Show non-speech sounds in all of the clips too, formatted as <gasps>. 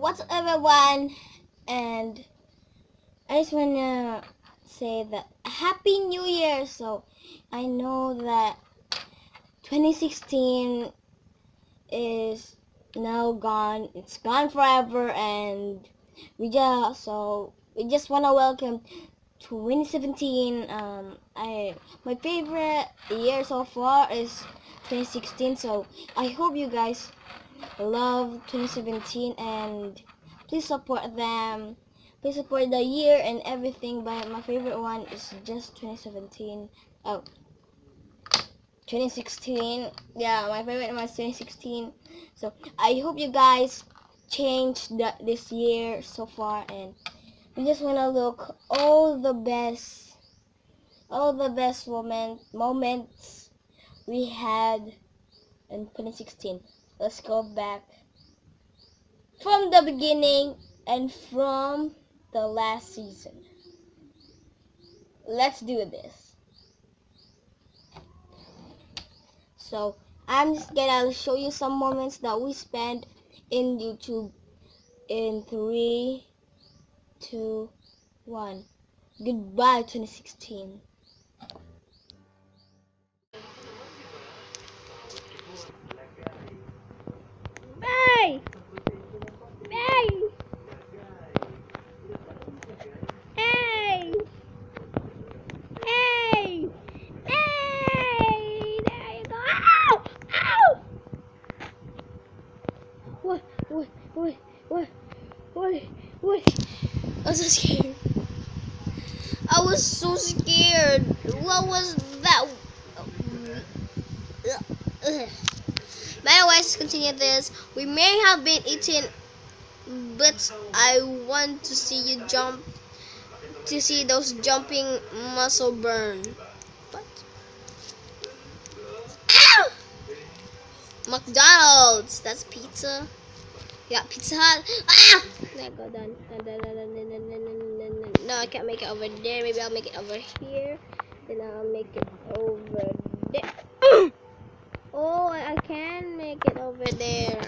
what's up everyone? And I just wanna say that Happy New Year. So I know that 2016 is now gone. It's gone forever and we just so we just wanna welcome 2017. Um I my favorite year so far is 2016 so I hope you guys love 2017 and please support them. Please support the year and everything but my favorite one is just 2017 oh 2016 yeah my favorite is 2016 so I hope you guys change that this year so far and we just want to look all the best all the best moment moments we had in 2016 let's go back from the beginning and from the last season. Let's do this. So I'm just gonna show you some moments that we spent in YouTube in three, two, one. Goodbye 2016. Bye! Bye! Hey! Hey! Hey! There you go! Ow! Ow! What? What? What? What? What? What? I was so scared. I was so scared. What was that? Way, let's continue this. We may have been eating, but I want to see you jump, to see those jumping muscle burn. What? Ow! McDonald's. That's pizza. Yeah, Pizza Hut. Ah! There go, done. No, I can't make it over there. Maybe I'll make it over here. Then I'll make it over there. <gasps> Oh, I can make it over there.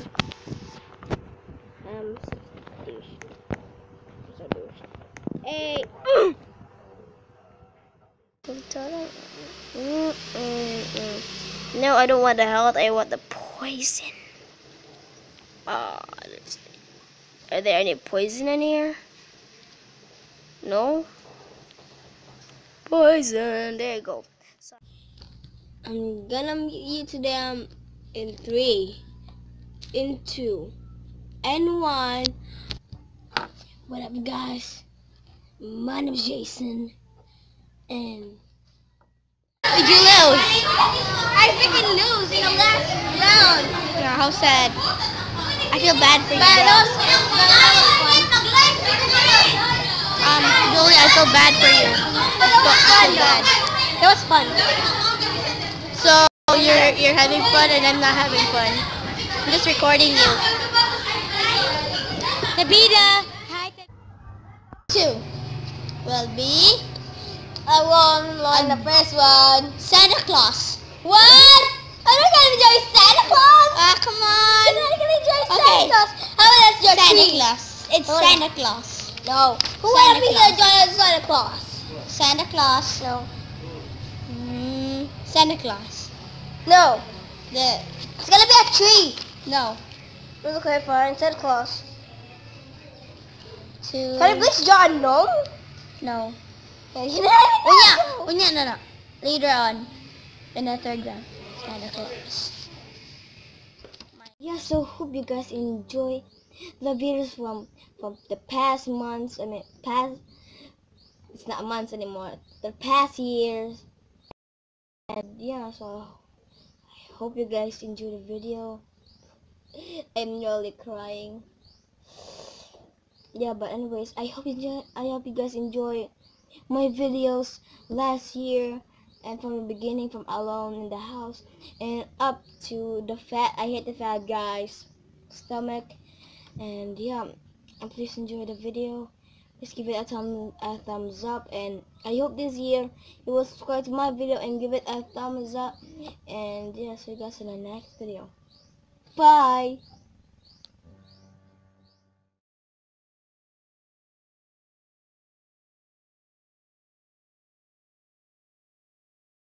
Um, Hey! <gasps> No, I don't want the health. I want the poison. Ah, are there any poison in here? No. Poison. There you go. I'm gonna meet you to them in three, in two, and one. What up, guys? My name is Jason, and did you lose? I freaking lose in the last round. Yeah, how sad. I feel bad for you. Um, Julie, I feel bad for you. I feel, I bad. That was fun. So you're you're having fun and I'm not having fun. I'm just recording you. Nabita, hi. Two will be I won on the first one. Santa Claus. What? I'm not gonna enjoy Santa Claus. Ah, come on. I'm not gonna enjoy Santa okay. Claus. How about that's your Santa tree? Claus. It's Hold Santa on. Claus. No. Who Santa will be enjoy Santa Claus? Santa Claus. No. Mm, Santa Claus. No. The, it's gonna be a tree. No. We're Okay, fine. Santa Claus. Two. Can I please draw a gnome? No. oh yeah. Oh <laughs> yeah, no, no. Later on. In the third round. Santa Claus. Yeah, so hope you guys enjoy the videos from from the past months. I mean, past. It's not months anymore. The past years. And yeah, so I hope you guys enjoy the video. I'm really crying. Yeah, but anyways, I hope you enjoy, I hope you guys enjoy my videos last year and from the beginning from alone in the house and up to the fat I hit the fat guys stomach and yeah please enjoy the video. Please give it a, thumb, a thumbs up. And I hope this year you will subscribe to my video and give it a thumbs up. And yeah see you guys in the next video. Bye